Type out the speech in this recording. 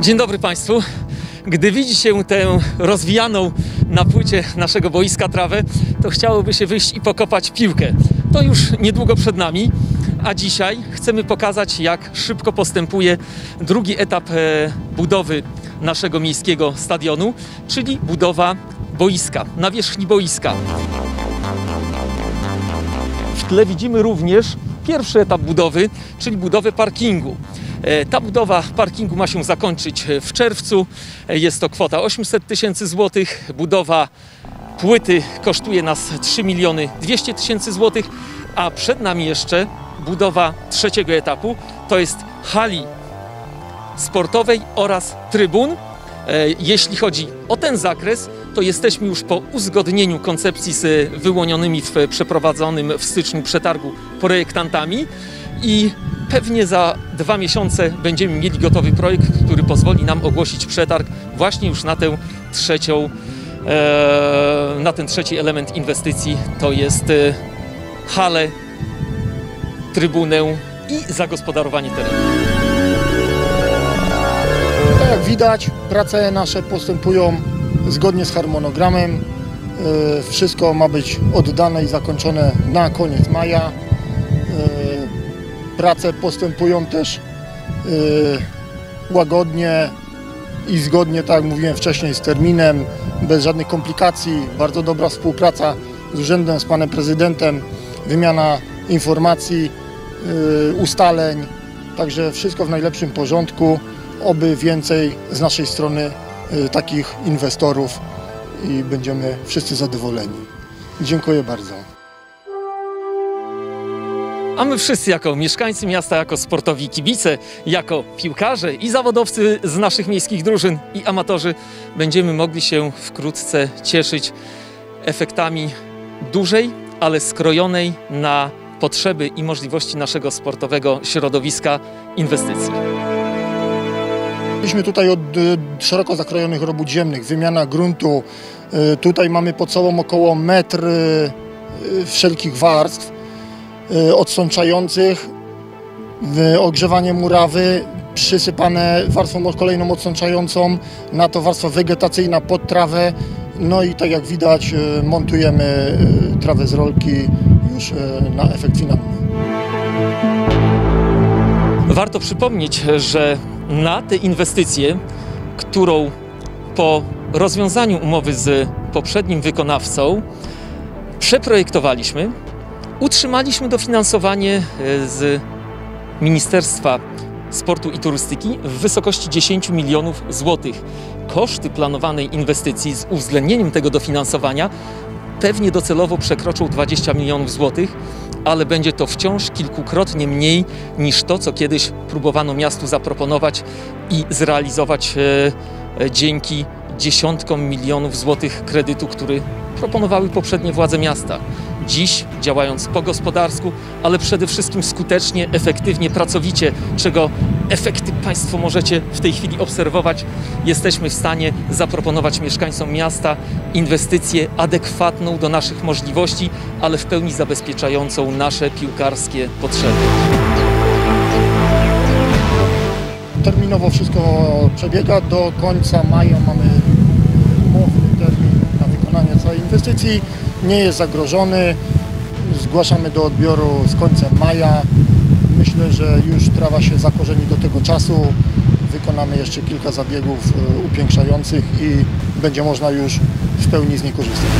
Dzień dobry Państwu. Gdy widzi się tę rozwijaną na płycie naszego boiska trawę, to chciałoby się wyjść i pokopać piłkę. To już niedługo przed nami, a dzisiaj chcemy pokazać, jak szybko postępuje drugi etap e, budowy naszego miejskiego stadionu, czyli budowa boiska, nawierzchni boiska. W tle widzimy również pierwszy etap budowy, czyli budowę parkingu. E, Ta budowa parkingu ma się zakończyć w czerwcu. E, Jest to kwota 800 tysięcy złotych. Budowa płyty kosztuje nas 3 miliony 200 tysięcy złotych, a przed nami jeszcze budowa trzeciego etapu. To jest hali sportowej oraz trybun. E, Jeśli chodzi o ten zakres, to jesteśmy już po uzgodnieniu koncepcji z wyłonionymi w przeprowadzonym w styczniu przetargu projektantami i pewnie za dwa miesiące będziemy mieli gotowy projekt, który pozwoli nam ogłosić przetarg właśnie już na tę trzecią, e, na ten trzeci element inwestycji, to jest e, halę, trybunę i zagospodarowanie terenu. Tak jak widać, prace nasze postępują zgodnie z harmonogramem. E, Wszystko ma być oddane i zakończone na koniec maja. E, Prace postępują też e, łagodnie i zgodnie, tak jak mówiłem wcześniej, z terminem, bez żadnych komplikacji. Bardzo dobra współpraca z urzędem, z panem prezydentem, wymiana informacji, e, ustaleń. Także wszystko w najlepszym porządku. Oby więcej z naszej strony y, takich inwestorów i będziemy wszyscy zadowoleni. Dziękuję bardzo. A my wszyscy jako mieszkańcy miasta, jako sportowi kibice, jako piłkarze i zawodowcy z naszych miejskich drużyn i amatorzy będziemy mogli się wkrótce cieszyć efektami dużej, ale skrojonej na potrzeby i możliwości naszego sportowego środowiska inwestycji. Byliśmy tutaj od y, szeroko zakrojonych robót ziemnych, wymiana gruntu. Y, Tutaj mamy pod sobą około metr y, wszelkich warstw odsączających, y, ogrzewanie murawy, przysypane warstwą kolejną odsączającą, na to warstwa wegetacyjna pod trawę. No i tak jak widać y, montujemy y, trawę z rolki już na efekt finalny. Warto przypomnieć, że na te inwestycje, którą po rozwiązaniu umowy z poprzednim wykonawcą przeprojektowaliśmy, utrzymaliśmy dofinansowanie e, z Ministerstwa Sportu i Turystyki w wysokości 10 milionów złotych. Koszty planowanej inwestycji z uwzględnieniem tego dofinansowania pewnie docelowo przekroczą 20 milionów złotych, ale będzie to wciąż kilkukrotnie mniej niż to, co kiedyś próbowano miastu zaproponować i zrealizować e, e, dzięki dziesiątkom milionów złotych kredytu, który proponowały poprzednie władze miasta. Dziś, działając po gospodarsku, ale przede wszystkim skutecznie, efektywnie, pracowicie, czego efekty Państwo możecie w tej chwili obserwować, jesteśmy w stanie zaproponować mieszkańcom miasta inwestycję adekwatną do naszych możliwości, ale w pełni zabezpieczającą nasze piłkarskie potrzeby. Terminowo wszystko przebiega. Do końca maja mamy umowny termin na wykonanie całej inwestycji. Nie jest zagrożony. Zgłaszamy do odbioru z końcem maja. Myślę, że już trawa się zakorzeni do tego czasu. Wykonamy jeszcze kilka zabiegów e, upiększających i będzie można już w pełni z niej korzystać.